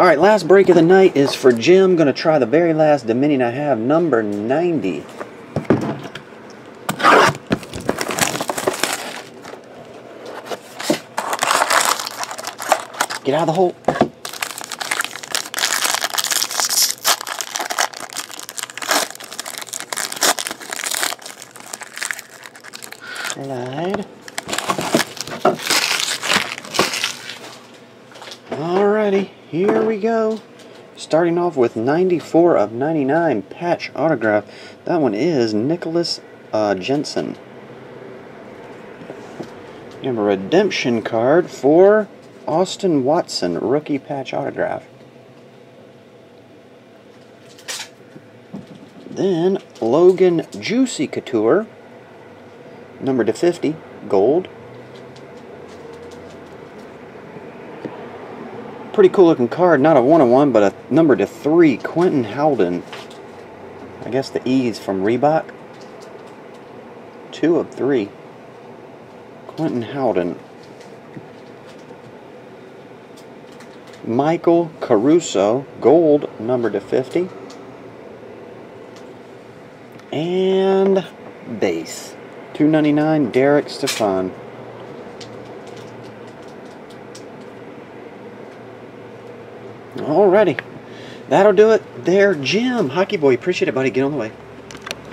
All right, last break of the night is for Jim. Going to try the very last Dominion I have, number 90. Get out of the hole. Slide. Alrighty, here we go. Starting off with 94 of 99 patch autograph. That one is Nicklas uh, Jensen. You have a redemption card for Austin Watson, rookie patch autograph. Then Logan Juicy Couture, number to 50, gold. Pretty cool looking card, not a one on one, but a number to three, Quinton Howden. I guess the E is from Reebok. Two of three. Quinton Howden. Michael Caruso, gold, number to 50. And base. 299 Derek Stepan. Alrighty. That'll do it there. Jim, Hockey Boy, appreciate it, buddy. Get on the way.